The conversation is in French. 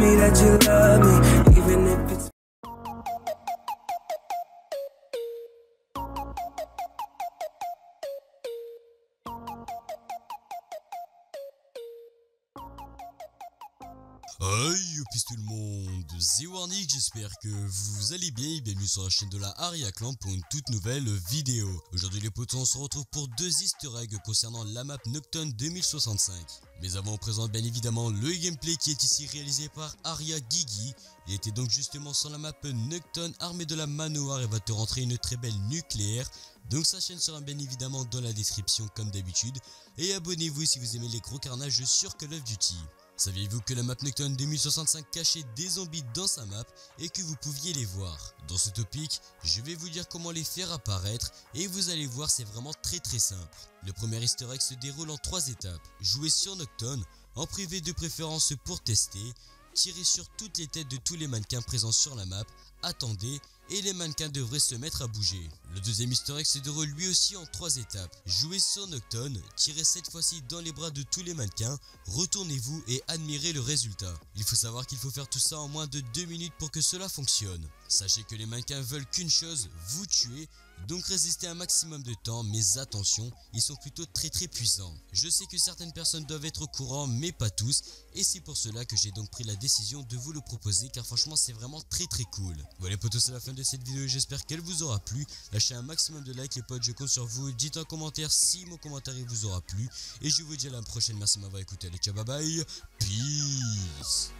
me that you love me. Hey, peace tout le monde, c'est Warnick, j'espère que vous allez bien bienvenue sur la chaîne de la Aria Clan pour une toute nouvelle vidéo. Aujourd'hui les potos, on se retrouve pour deux easter eggs concernant la map Nocturne 2065. Mais avant on présente bien évidemment le gameplay qui est ici réalisé par Aria Gigi. Il était donc justement sur la map Nocturne armée de la manoir et va te rentrer une très belle nucléaire. Donc sa chaîne sera bien évidemment dans la description comme d'habitude. Et abonnez-vous si vous aimez les gros carnages sur Call of Duty. Saviez-vous que la map Nocturne 2065 cachait des zombies dans sa map et que vous pouviez les voir? Dans ce topic, je vais vous dire comment les faire apparaître et vous allez voir c'est vraiment très très simple. Le premier easter egg se déroule en trois étapes. Jouer sur Nocturne, en privé de préférence pour tester, tirer sur toutes les têtes de tous les mannequins présents sur la map, attendez et les mannequins devraient se mettre à bouger. Le deuxième egg se déroule lui aussi en trois étapes. Jouez sur Nocturne, tirez cette fois-ci dans les bras de tous les mannequins, retournez-vous et admirez le résultat. Il faut savoir qu'il faut faire tout ça en moins de 2 minutes pour que cela fonctionne. Sachez que les mannequins veulent qu'une chose, vous tuer, donc résistez un maximum de temps, mais attention, ils sont plutôt très très puissants. Je sais que certaines personnes doivent être au courant, mais pas tous, et c'est pour cela que j'ai donc pris la décision de vous le proposer, car franchement c'est vraiment très très cool. Voilà potos, c'est la fin de cette vidéo, j'espère qu'elle vous aura plu. Lâchez un maximum de likes les potes, je compte sur vous. Dites en commentaire si mon commentaire vous aura plu, et je vous dis à la prochaine, merci de m'avoir écouté, allez ciao bye bye, peace